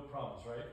no problems, right?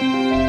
Thank